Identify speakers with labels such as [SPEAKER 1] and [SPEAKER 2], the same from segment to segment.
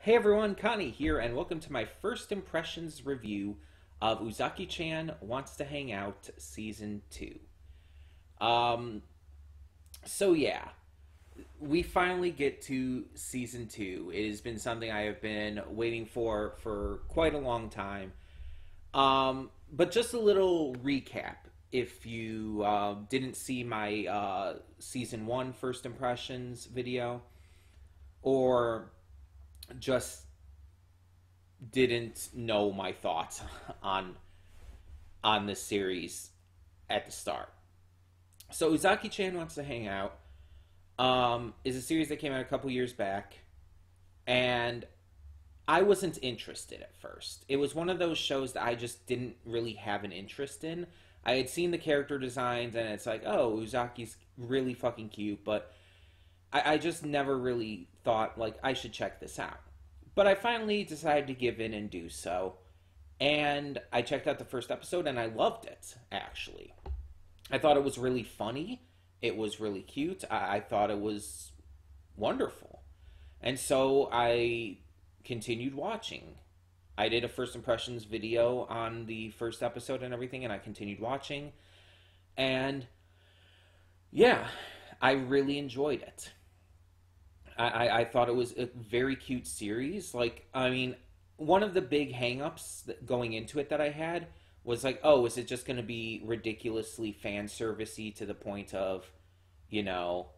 [SPEAKER 1] Hey everyone, Connie here, and welcome to my first impressions review of Uzaki chan Wants to Hang Out Season 2. Um, so yeah, we finally get to Season 2. It has been something I have been waiting for for quite a long time. Um, but just a little recap if you uh, didn't see my uh, Season 1 first impressions video, or just didn't know my thoughts on on this series at the start. So Uzaki Chan wants to hang out. Um, is a series that came out a couple years back, and I wasn't interested at first. It was one of those shows that I just didn't really have an interest in. I had seen the character designs, and it's like, oh, Uzaki's really fucking cute, but I, I just never really thought like I should check this out. But I finally decided to give in and do so. And I checked out the first episode and I loved it, actually. I thought it was really funny. It was really cute. I, I thought it was wonderful. And so I continued watching. I did a first impressions video on the first episode and everything, and I continued watching. And yeah, I really enjoyed it. I, I thought it was a very cute series. Like, I mean, one of the big hangups going into it that I had was like, oh, is it just going to be ridiculously fan servicey to the point of, you know,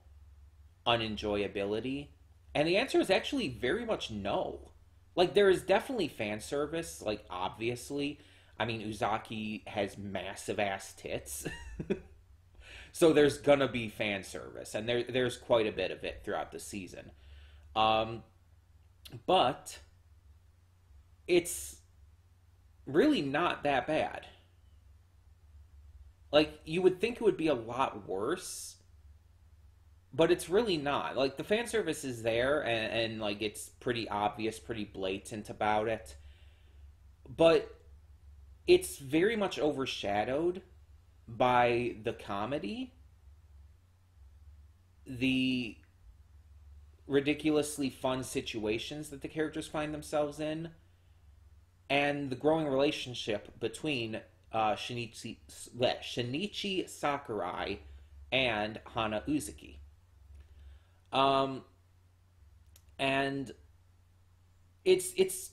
[SPEAKER 1] unenjoyability? And the answer is actually very much no. Like, there is definitely fan service, like, obviously. I mean, Uzaki has massive ass tits. so there's gonna be fan service, and there there's quite a bit of it throughout the season. Um, but it's really not that bad. Like you would think it would be a lot worse, but it's really not. Like the fan service is there, and, and like it's pretty obvious, pretty blatant about it, but it's very much overshadowed by the comedy, the ridiculously fun situations that the characters find themselves in, and the growing relationship between uh, Shinichi, Shinichi Sakurai and Hana Uzaki. Um, and it's it's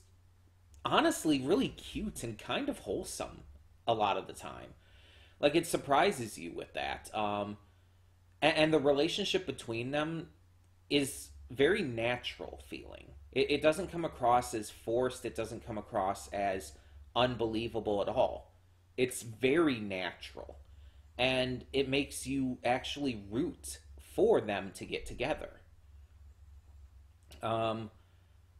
[SPEAKER 1] honestly really cute and kind of wholesome a lot of the time. Like it surprises you with that. Um, and, and the relationship between them is very natural feeling. It, it doesn't come across as forced. It doesn't come across as unbelievable at all. It's very natural, and it makes you actually root for them to get together. Um,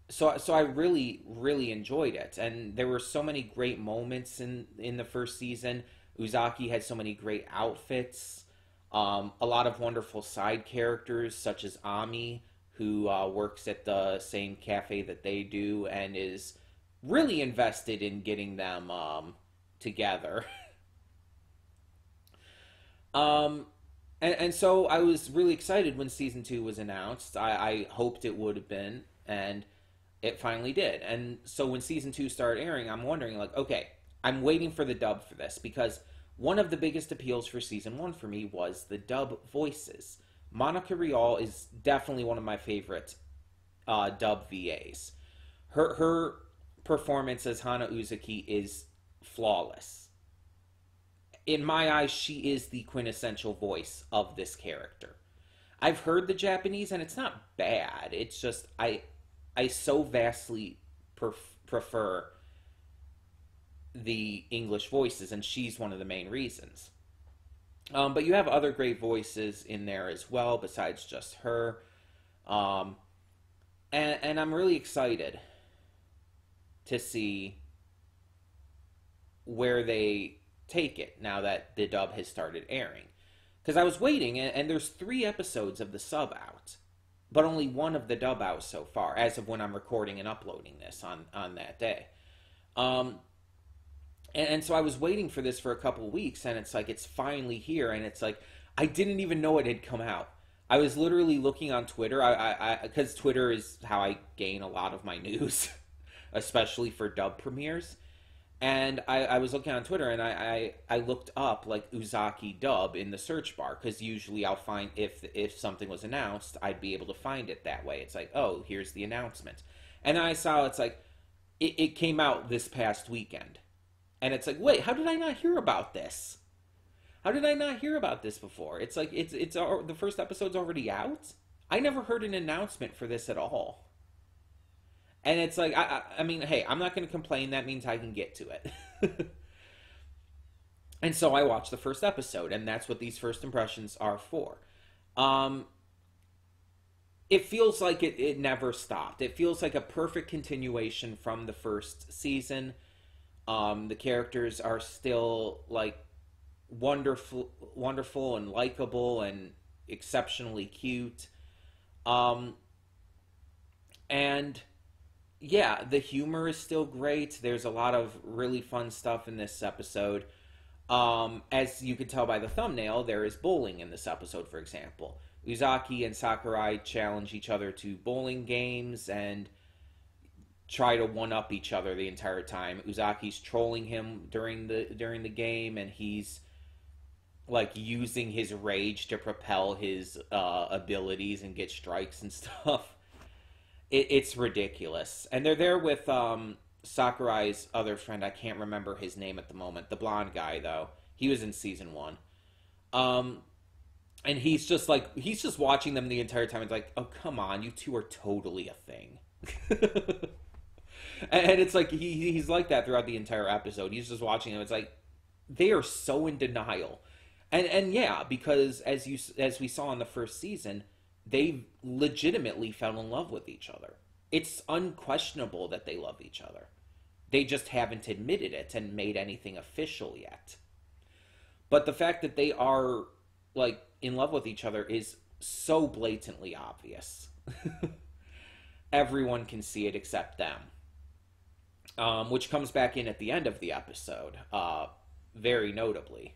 [SPEAKER 1] so so I really really enjoyed it, and there were so many great moments in in the first season. Uzaki had so many great outfits, um, a lot of wonderful side characters such as Ami, who uh, works at the same cafe that they do and is really invested in getting them um, together. um, and, and, so I was really excited when season two was announced. I, I hoped it would have been, and it finally did. And so when season two started airing, I'm wondering, like, okay, I'm waiting for the dub for this because one of the biggest appeals for season one for me was the dub voices. Monica Rial is definitely one of my favorite uh, dub VAs. Her her performance as Hana Uzaki is flawless. In my eyes, she is the quintessential voice of this character. I've heard the Japanese and it's not bad. It's just I I so vastly pref- prefer the English voices, and she's one of the main reasons. Um, but you have other great voices in there as well, besides just her. Um, and, and I'm really excited to see where they take it now that the dub has started airing. Because I was waiting, and, and, there's three episodes of the sub out, but only one of the dub out so far, as of when I'm recording and uploading this on, on that day. Um, and, and so I was waiting for this for a couple weeks, and it's like it's finally here, and it's like I didn't even know it had come out. I was literally looking on Twitter. I, I, because Twitter is how I gain a lot of my news, especially for dub premieres. And I, I was looking on Twitter and I, I, I looked up like Uzaki dub in the search bar because usually I'll find if if something was announced, I'd be able to find it that way. It's like, oh, here's the announcement. And I saw it's like it, it came out this past weekend. And it's like, wait, how did I not hear about this? How did I not hear about this before? It's like it's it's the first episode's already out. I never heard an announcement for this at all. And it's like, I, I, I mean, hey, I'm not going to complain. That means I can get to it. and so I watched the first episode, and that's what these first impressions are for. Um, it feels like it, it never stopped. It feels like a perfect continuation from the first season. Um, the characters are still like wonderful, wonderful and likable and exceptionally cute. Um, and yeah, the humor is still great. There's a lot of really fun stuff in this episode. Um, as you can tell by the thumbnail, there is bowling in this episode, for example. Uzaki and Sakurai challenge each other to bowling games and try to one up each other the entire time. Uzaki's trolling him during the during the game and he's like using his rage to propel his uh, abilities and get strikes and stuff it, it's ridiculous. And they're there with um, Sakurai's other friend. I can't remember his name at the moment. The blonde guy, though. He was in season one. Um, and he's just like he's just watching them the entire time. It's like, oh come on, you two are totally a thing. and it's like he he's like that throughout the entire episode. He's just watching them. It's like they are so in denial, and and yeah, because as you as we saw in the first season, they legitimately fell in love with each other. It's unquestionable that they love each other. They just haven't admitted it and made anything official yet. But the fact that they are like in love with each other is so blatantly obvious. Everyone can see it except them. Um, which comes back in at the end of the episode, uh, very notably.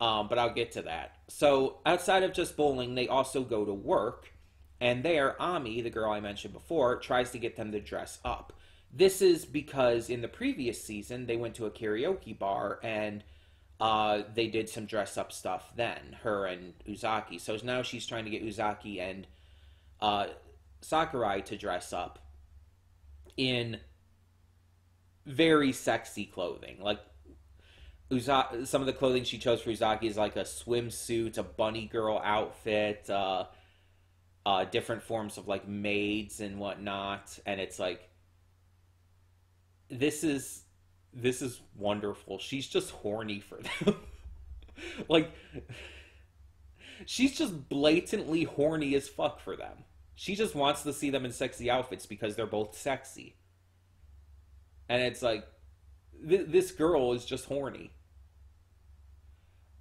[SPEAKER 1] Um, but I'll get to that. So outside of just bowling, they also go to work, and there, Ami, the girl I mentioned before, tries to get them to dress up. This is because in the previous season they went to a karaoke bar and uh, they did some dress up stuff. Then her and Uzaki. So now she's trying to get Uzaki and uh, Sakurai to dress up in very sexy clothing, like Uza- some of the clothing she chose for Uzaki is like a swimsuit, a bunny girl outfit, uh, uh, different forms of like maids and whatnot, and it's like this is this is wonderful. She's just horny for them. like she's just blatantly horny as fuck for them. She just wants to see them in sexy outfits because they're both sexy. And it's like th- this girl is just horny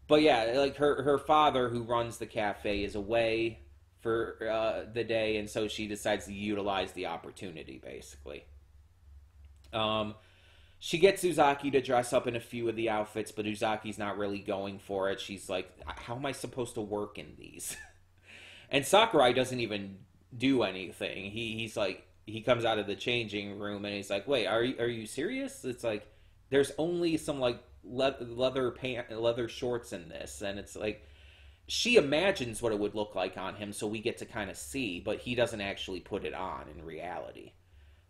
[SPEAKER 1] but yeah, like her her father who runs the cafe is away for uh, the day, and so she decides to utilize the opportunity basically. Um, she gets Uzaki to dress up in a few of the outfits, but Uzaki's not really going for it. She's like, "How am I supposed to work in these?" and Sakurai doesn't even do anything. He he's like he comes out of the changing room and he's like, "Wait, are you are you serious?" It's like there's only some like le- leather pant, leather shorts in this, and it's like she imagines what it would look like on him, so we get to kind of see, but he doesn't actually put it on in reality.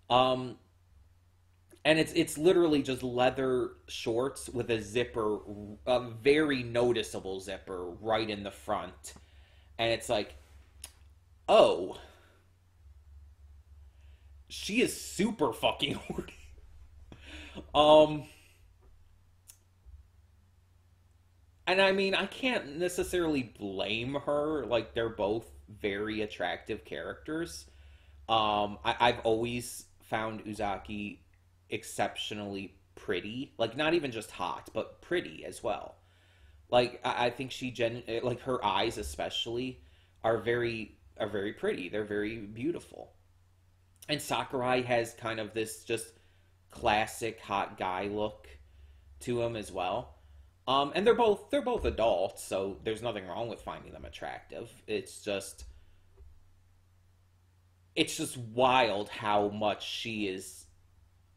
[SPEAKER 1] Um, and it's it's literally just leather shorts with a zipper, a very noticeable zipper right in the front, and it's like, oh, she is super fucking horny. um and I mean, I can't necessarily blame her. Like, they're both very attractive characters. Um, I, I've always found Uzaki exceptionally pretty. Like, not even just hot, but pretty as well. Like, I, I think she gen like her eyes especially are very are very pretty. They're very beautiful. And Sakurai has kind of this just classic hot guy look to him as well. Um, and they're both they're both adults, so there's nothing wrong with finding them attractive. It's just it's just wild how much she is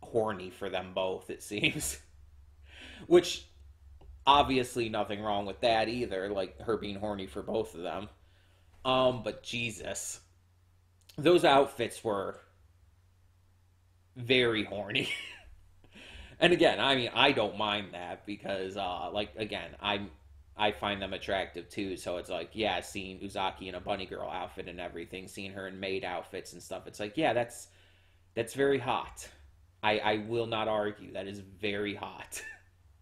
[SPEAKER 1] horny for them both, it seems. Which obviously nothing wrong with that either, like her being horny for both of them. Um, but Jesus. Those outfits were very horny. and again, I mean, I don't mind that because, uh, like, again, I'm I find them attractive too. So it's like, yeah, seeing Uzaki in a bunny girl outfit and everything, seeing her in maid outfits and stuff. It's like, yeah, that's that's very hot. I I will not argue that is very hot.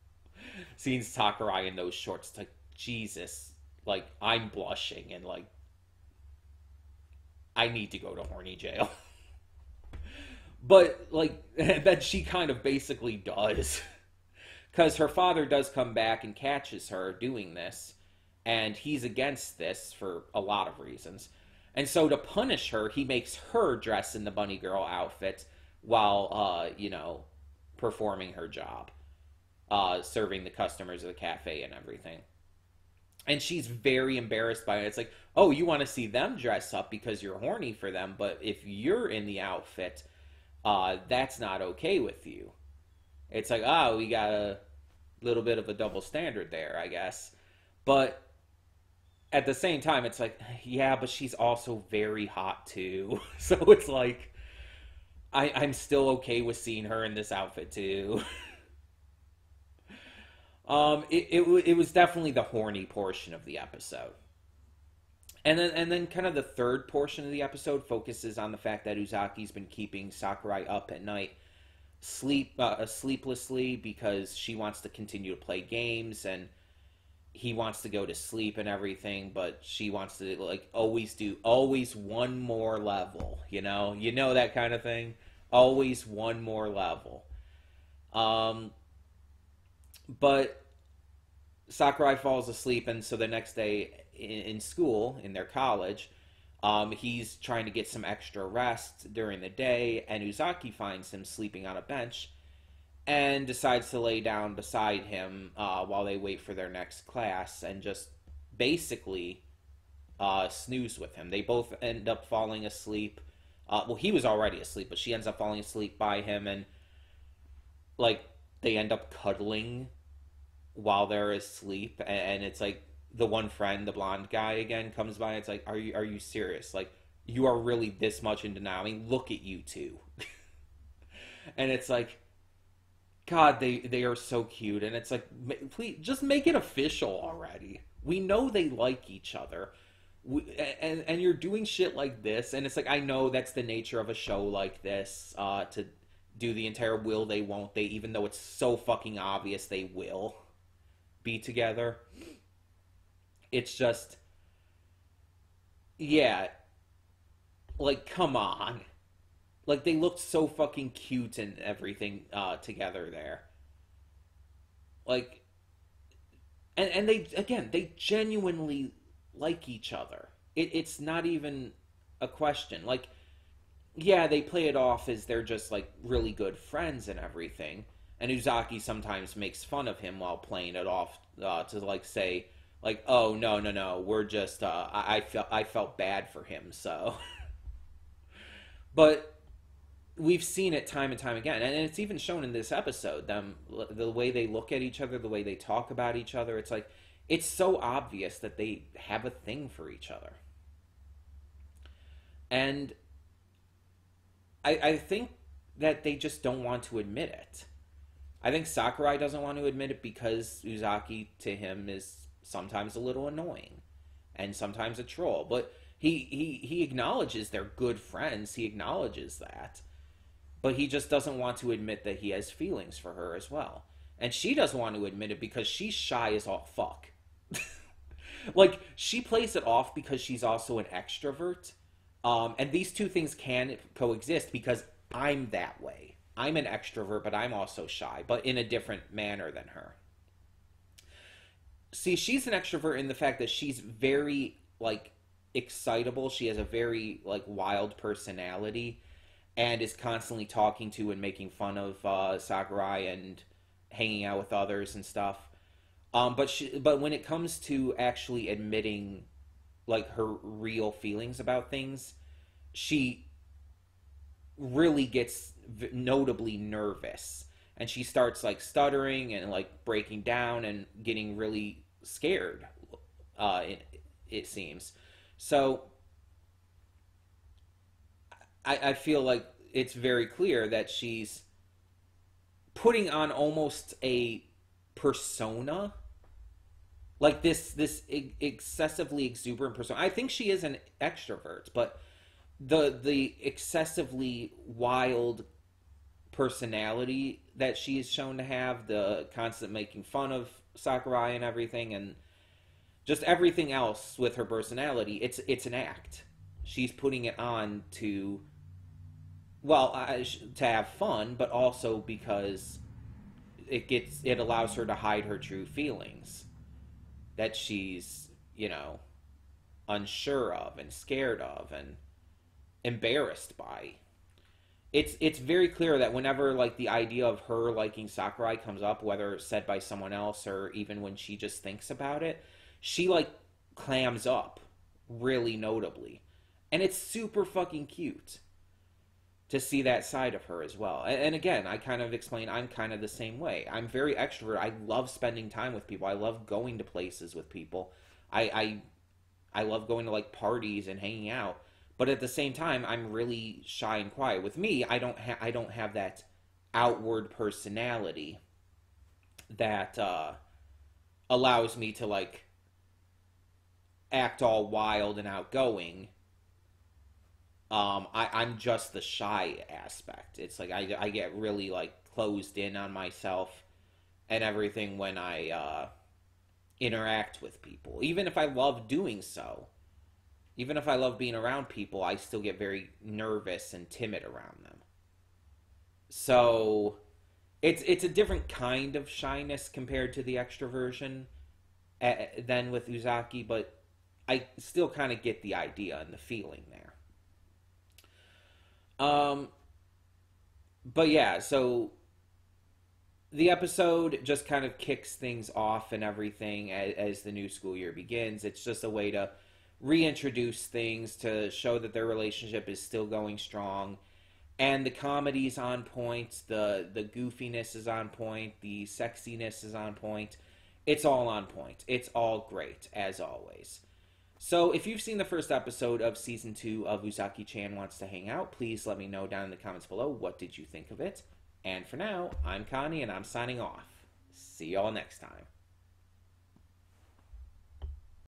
[SPEAKER 1] seeing Sakurai in those shorts, it's like Jesus, like I'm blushing and like I need to go to horny jail. but like that she kind of basically does. Because her father does come back and catches her doing this and he's against this for a lot of reasons. And so to punish her he makes her dress in the bunny girl outfit while uh you know performing her job uh serving the customers of the cafe and everything. And she's very embarrassed by it. It's like oh you want to see them dress up because you're horny for them but if you're in the outfit uh, that's not okay with you. It's like, oh, we got a little bit of a double standard there, I guess. But at the same time, it's like, yeah, but she's also very hot too. so it's like, I, I'm still okay with seeing her in this outfit too. um, it, it, it was definitely the horny portion of the episode. And then, and then, kind of the third portion of the episode focuses on the fact that Uzaki's been keeping Sakurai up at night, sleep uh, sleeplessly because she wants to continue to play games and he wants to go to sleep and everything, but she wants to like always do always one more level. You know, you know that kind of thing. Always one more level. Um, but Sakurai falls asleep, and so the next day in, in school, in their college, um, he's trying to get some extra rest during the day, and Uzaki finds him sleeping on a bench and decides to lay down beside him uh, while they wait for their next class and just basically uh, snooze with him. They both end up falling asleep. Uh, well, he was already asleep, but she ends up falling asleep by him, and like they end up cuddling while they're asleep, and it's like the one friend, the blonde guy again, comes by. It's like, are you are you serious? Like, you are really this much in denial. I mean, look at you two. and it's like, God, they they are so cute. And it's like, please just make it official already. We know they like each other. We, and and you're doing shit like this, and it's like I know that's the nature of a show like this, uh, to do the entire will they won't they, even though it's so fucking obvious they will be together it's just yeah like come on. Like they looked so fucking cute and everything uh together there. Like and and they again they genuinely like each other. It, it's not even a question. Like yeah they play it off as they're just like really good friends and everything. And uzaki sometimes makes fun of him while playing it off uh, to like say like, oh no, no, no, we're just uh, I, I felt I felt bad for him, so. but we've seen it time and time again, and it's even shown in this episode. Them the way they look at each other, the way they talk about each other. It's like it's so obvious that they have a thing for each other, and I, I think that they just don't want to admit it. I think Sakurai doesn't want to admit it because Uzaki to him is sometimes a little annoying and sometimes a troll. But he, he, he acknowledges they're good friends. He acknowledges that. But he just doesn't want to admit that he has feelings for her as well. And she doesn't want to admit it because she's shy as all fuck. like, she plays it off because she's also an extrovert. Um, and these two things can coexist because I'm that way. I'm an extrovert, but I'm also shy, but in a different manner than her see she's an extrovert in the fact that she's very like excitable. She has a very like wild personality and is constantly talking to and making fun of uh, sakurai and hanging out with others and stuff. Um, but she, but when it comes to actually admitting like her real feelings about things, she really gets notably nervous and she starts like stuttering and like breaking down and getting really scared uh it, it seems. So I, I feel like it's very clear that she's putting on almost a persona like this this excessively exuberant persona. I think she is an extrovert but the the excessively wild personality that she is shown to have the constant making fun of sakurai and everything and just everything else with her personality it's it's an act. She's putting it on to well to have fun but also because it gets it allows her to hide her true feelings that she's you know unsure of and scared of and embarrassed by it's it's very clear that whenever like the idea of her liking sakurai comes up whether said by someone else or even when she just thinks about it she like clams up really notably and it's super fucking cute to see that side of her as well. And, and, again, I kind of explain I'm kind of the same way. I'm very extrovert. I love spending time with people. I love going to places with people. I I, I love going to like parties and hanging out. But at the same time, I'm really shy and quiet. With me, I don't ha- I don't have that outward personality that uh, allows me to like act all wild and outgoing um, I, I'm just the shy aspect. It's like I, I get really like closed in on myself and everything when I uh, interact with people. Even if I love doing so, even if I love being around people, I still get very nervous and timid around them. So it's it's a different kind of shyness compared to the extroversion uh, than with Uzaki, but I still kind of get the idea and the feeling there. Um, but yeah, so the episode just kind of kicks things off and everything as, as, the new school year begins. It's just a way to reintroduce things to show that their relationship is still going strong. And the comedy's on point, the the goofiness is on point, the sexiness is on point. It's all on point. It's all great as always. So, if you've seen the first episode of season two of Uzaki Chan Wants to Hang Out, please let me know down in the comments below what did you think of it. And for now, I'm Connie and I'm signing off. See y'all next time.